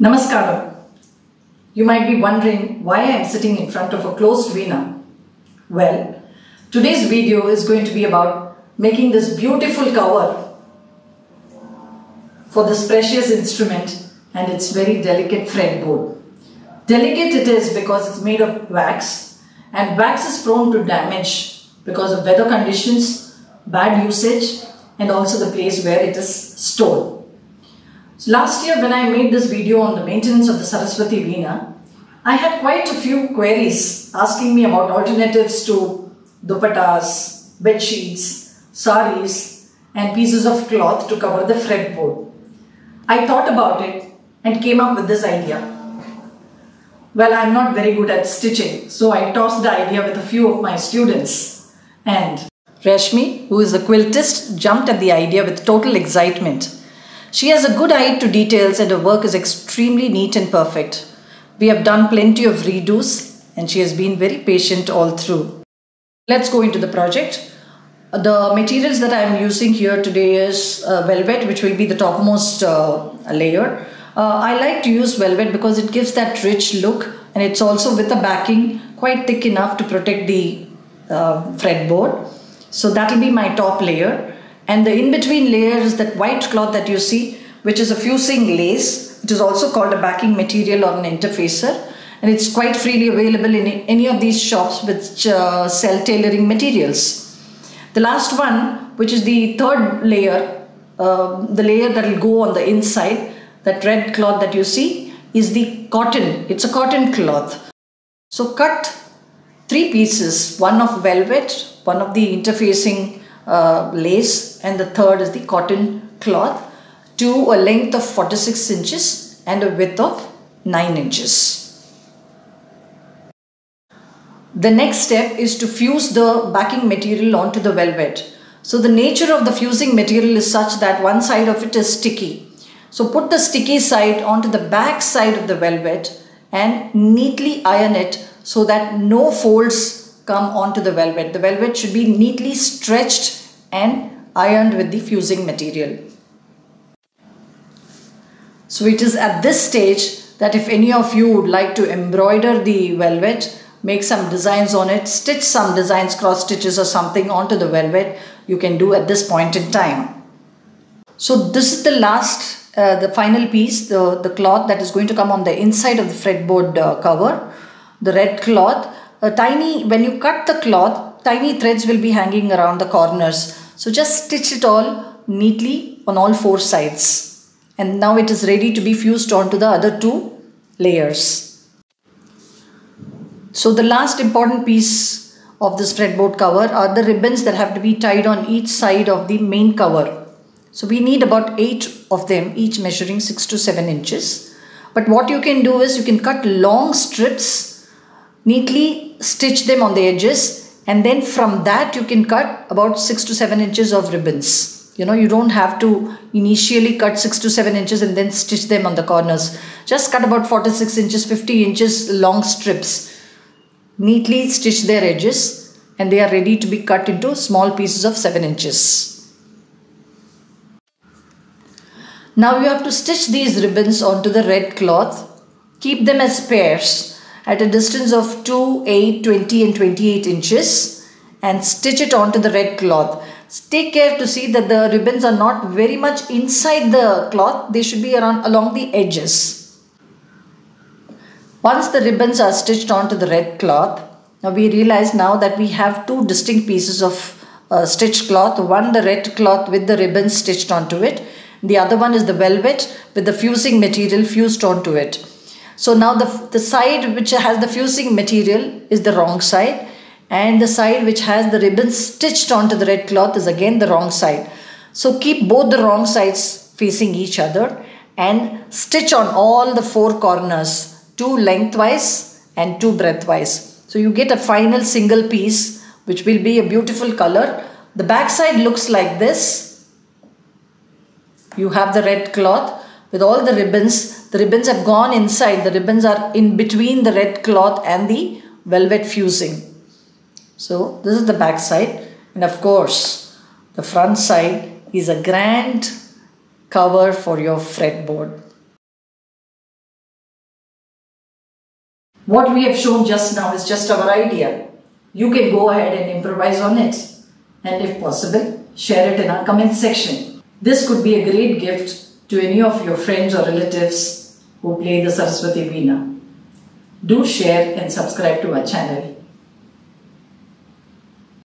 Namaskaram. You might be wondering why I am sitting in front of a closed veena. Well, today's video is going to be about making this beautiful cover for this precious instrument and its very delicate fretboard. Delicate it is because it's made of wax and wax is prone to damage because of weather conditions, bad usage and also the place where it is stored. So last year when I made this video on the maintenance of the Saraswathi Veena, I had quite a few queries asking me about alternatives to dupattas, bed sheets, saris and pieces of cloth to cover the fretboard. I thought about it and came up with this idea. Well, I'm not very good at stitching, so I tossed the idea with a few of my students. And Reshmi, who is a quiltist, jumped at the idea with total excitement. She has a good eye to details and her work is extremely neat and perfect. We have done plenty of redos and she has been very patient all through. Let's go into the project. The materials that I am using here today is uh, velvet which will be the topmost uh, layer. Uh, I like to use velvet because it gives that rich look and it's also with a backing quite thick enough to protect the uh, fretboard. So that will be my top layer and the in-between layer is that white cloth that you see which is a fusing lace. It is also called a backing material or an interfacer and it's quite freely available in any of these shops which uh, sell tailoring materials. The last one which is the third layer, uh, the layer that will go on the inside, that red cloth that you see is the cotton. It's a cotton cloth. So cut three pieces, one of velvet, one of the interfacing uh, lace and the third is the cotton cloth to a length of 46 inches and a width of 9 inches. The next step is to fuse the backing material onto the velvet. So the nature of the fusing material is such that one side of it is sticky. So put the sticky side onto the back side of the velvet and neatly iron it so that no folds come onto the velvet. The velvet should be neatly stretched and ironed with the fusing material. So it is at this stage that if any of you would like to embroider the velvet, make some designs on it, stitch some designs, cross stitches or something onto the velvet, you can do at this point in time. So this is the last, uh, the final piece, the, the cloth that is going to come on the inside of the fretboard uh, cover, the red cloth a tiny, when you cut the cloth, tiny threads will be hanging around the corners. So just stitch it all neatly on all four sides. And now it is ready to be fused onto the other two layers. So the last important piece of this fretboard cover are the ribbons that have to be tied on each side of the main cover. So we need about 8 of them, each measuring 6 to 7 inches. But what you can do is you can cut long strips neatly stitch them on the edges and then from that you can cut about 6 to 7 inches of ribbons. You know, you don't have to initially cut 6 to 7 inches and then stitch them on the corners. Just cut about 46 inches, 50 inches long strips. Neatly stitch their edges and they are ready to be cut into small pieces of 7 inches. Now you have to stitch these ribbons onto the red cloth. Keep them as pairs at a distance of 2, 8, 20 and 28 inches and stitch it onto the red cloth. Take care to see that the ribbons are not very much inside the cloth. They should be around along the edges. Once the ribbons are stitched onto the red cloth, now we realize now that we have two distinct pieces of uh, stitched cloth. One the red cloth with the ribbons stitched onto it. The other one is the velvet with the fusing material fused onto it. So now the, the side which has the fusing material is the wrong side and the side which has the ribbon stitched onto the red cloth is again the wrong side. So keep both the wrong sides facing each other and stitch on all the four corners, two lengthwise and two breadthwise. So you get a final single piece which will be a beautiful color. The back side looks like this. You have the red cloth with all the ribbons the ribbons have gone inside. The ribbons are in between the red cloth and the velvet fusing. So this is the back side. And of course, the front side is a grand cover for your fretboard. What we have shown just now is just our idea. You can go ahead and improvise on it. And if possible, share it in our comment section. This could be a great gift to any of your friends or relatives who play the Saraswathi Veena. Do share and subscribe to our channel.